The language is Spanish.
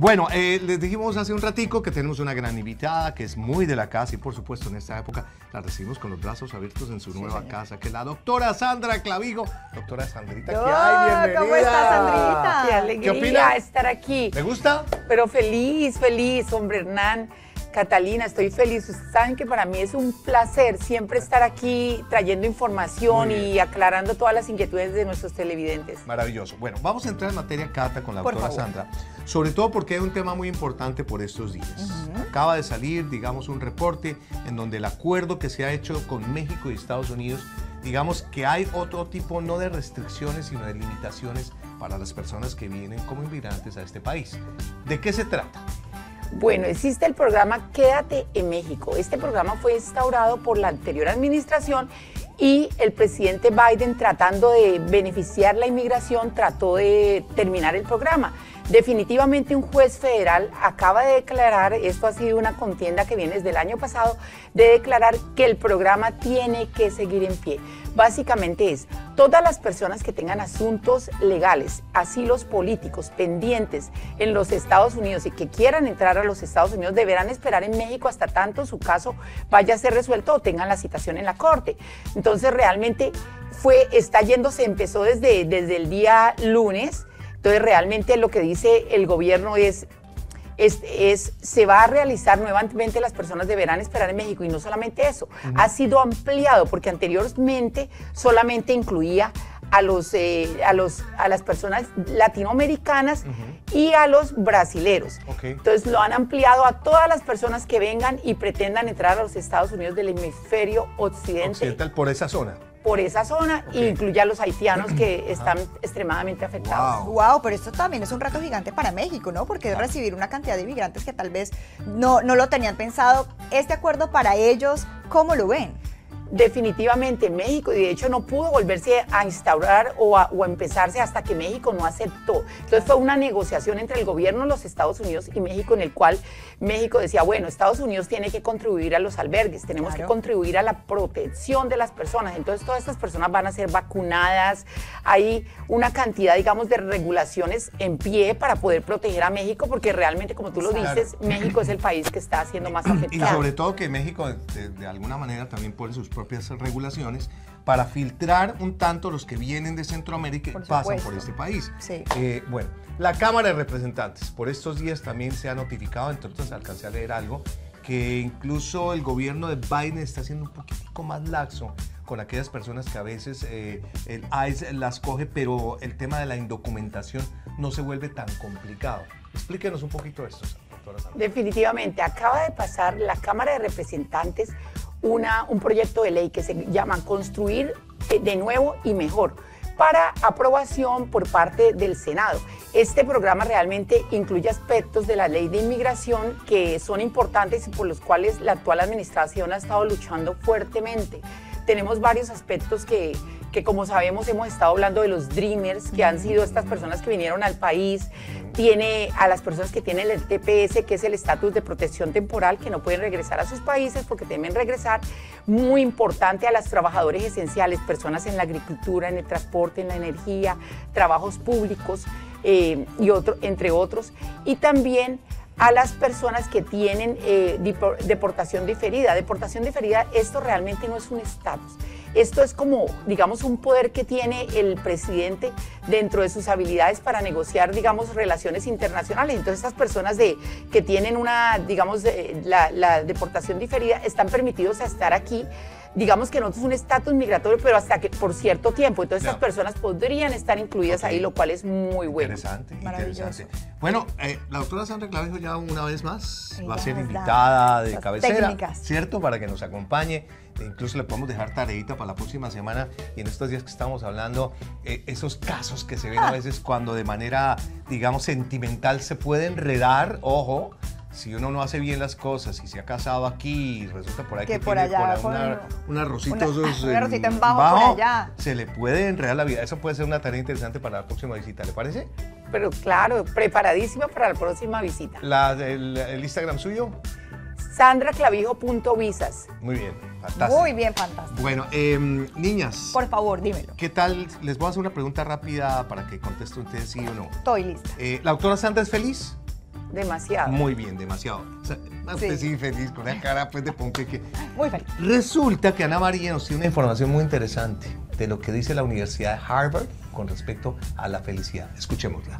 Bueno, eh, les dijimos hace un ratico que tenemos una gran invitada que es muy de la casa y por supuesto en esta época la recibimos con los brazos abiertos en su nueva casa, que es la doctora Sandra Clavijo. Doctora Sandrita, ¿qué hay? Bienvenida. ¿Cómo estás, Sandrita? Qué alegría ¿Qué opina? estar aquí. ¿Le gusta? Pero feliz, feliz, hombre Hernán. Catalina, estoy feliz. Ustedes saben que para mí es un placer siempre estar aquí trayendo información y aclarando todas las inquietudes de nuestros televidentes. Maravilloso. Bueno, vamos a entrar en materia, Cata, con la Por doctora favor. Sandra. Sobre todo porque hay un tema muy importante por estos días. Acaba de salir, digamos, un reporte en donde el acuerdo que se ha hecho con México y Estados Unidos, digamos que hay otro tipo, no de restricciones, sino de limitaciones para las personas que vienen como inmigrantes a este país. ¿De qué se trata? Bueno, existe el programa Quédate en México. Este programa fue instaurado por la anterior administración y el presidente Biden tratando de beneficiar la inmigración trató de terminar el programa. Definitivamente un juez federal acaba de declarar, esto ha sido una contienda que viene desde el año pasado, de declarar que el programa tiene que seguir en pie. Básicamente es, todas las personas que tengan asuntos legales, asilos políticos pendientes en los Estados Unidos y que quieran entrar a los Estados Unidos deberán esperar en México hasta tanto su caso vaya a ser resuelto o tengan la citación en la corte. Entonces realmente fue, está yendo, se empezó desde, desde el día lunes. Entonces realmente lo que dice el gobierno es es, es- se va a realizar nuevamente, las personas deberán esperar en México y no solamente eso, ha sido ampliado porque anteriormente solamente incluía a, los, eh, a, los, a las personas latinoamericanas y a los brasileros. Ok. Entonces lo han ampliado a todas las personas que vengan y pretendan entrar a los Estados Unidos del hemisferio occidente Occidental por esa zona. Por esa zona Ok. e incluye a los haitianos que están extremadamente afectados. Wow. Wow, pero esto también es un reto gigante para México, ¿no? Porque es recibir una cantidad de inmigrantes que tal vez no, no lo tenían pensado. Este acuerdo para ellos, ¿cómo lo ven? Definitivamente México, y de hecho no pudo volverse a instaurar o a, o empezarse hasta que México no aceptó. Entonces fue una negociación entre el gobierno de los Estados Unidos y México en el cual México decía, bueno, Estados Unidos tiene que contribuir a los albergues, tenemos Claro. que contribuir a la protección de las personas. Entonces todas estas personas van a ser vacunadas. Hay una cantidad, digamos, de regulaciones en pie para poder proteger a México, porque realmente, como tú lo Claro. dices, México es el país que está siendo más Y afectado. sobre todo que México de, de alguna manera también pone sus propias regulaciones para filtrar un tanto los que vienen de Centroamérica y Por pasan por este país. Sí. Eh, bueno, la Cámara de Representantes por estos días también se ha notificado, entre otras alcancé a leer algo, que incluso el gobierno de Biden está siendo un poquitico más laxo con aquellas personas que a veces eh, el ICE las coge, pero el tema de la indocumentación no se vuelve tan complicado. Explíquenos un poquito esto, doctora Sandra. Definitivamente, acaba de pasar la Cámara de Representantes una, un proyecto de ley que se llama Construir eh, de nuevo y mejor para aprobación por parte del Senado. Este programa realmente incluye aspectos de la ley de inmigración que son importantes y por los cuales la actual administración ha estado luchando fuertemente. Tenemos varios aspectos que, que como sabemos hemos estado hablando de los Dreamers, que han sido estas personas que vinieron al país, tiene a las personas que tienen el TPS, que es el estatus de protección temporal, que no pueden regresar a sus países porque temen regresar. Muy importante a los trabajadores esenciales, personas en la agricultura, en el transporte, en la energía, trabajos públicos eh, y otro, entre otros. Y también a las personas que tienen eh, deportación diferida. Deportación diferida, esto realmente no es un estatus. Esto es como, digamos, un poder que tiene el presidente dentro de sus habilidades para negociar, digamos, relaciones internacionales. Entonces, estas personas de, que tienen una, digamos, la, la deportación diferida están permitidos a estar aquí. Digamos que no es un estatus migratorio, pero hasta que por cierto tiempo. Entonces, Ya. estas personas podrían estar incluidas ahí, lo cual es muy bueno. Interesante, interesante. Bueno, eh, la doctora Sandra Clavijo ya una vez más Ella va a ser invitada de cabecera, técnicas. ¿cierto? Para que nos acompañe. E incluso le podemos dejar tareita para la próxima semana y en estos días que estamos hablando, eh, esos casos que se ven Ah. a veces cuando de manera, digamos, sentimental se puede enredar, ojo. Si uno no hace bien las cosas y se ha casado aquí y resulta por ahí Que que, por tiene allá por ahí una, un arrocito una- esos un arrocito en bajo por allá. se le puede enredar la vida. Eso puede ser una tarea interesante para la próxima visita, ¿le parece? Pero claro, preparadísima para la próxima visita. La, el, el Instagram suyo, sandraclavijo.visas. muy bien, fantástico. Muy bien, fantástico. Bueno, em, niñas, Por favor, dímelo. ¿qué tal? Les voy a hacer una pregunta rápida para que contesten ustedes sí o no. Estoy lista. Eh, ¿La doctora Sandra es feliz? Demasiado. Muy bien, demasiado. O sea, usted Sí. sí feliz, con una cara pues de ponqueque. Muy feliz. Resulta que Ana María nos tiene una información muy interesante de lo que dice la Universidad de Harvard con respecto a la felicidad. Escuchémosla.